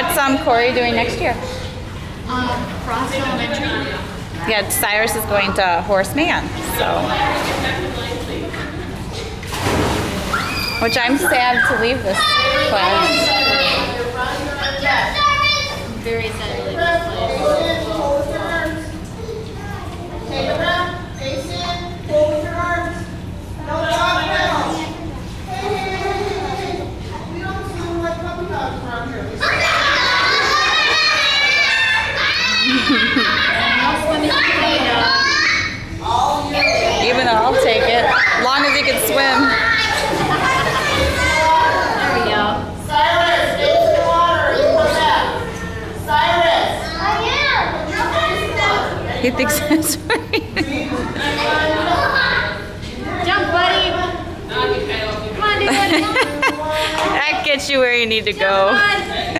What's um Corey doing next year? Um, Frost Elementary. Yeah, Cyrus is going to Horace Mann, so. Which I'm sad to leave this class. Very sad to leave this place. Hold your Even though I'll take it, long as he can swim. There we go. Cyrus, face in the water. Come back. Cyrus. He thinks that's right. Jump, buddy. Come on, dude. that gets you where you need to go. On.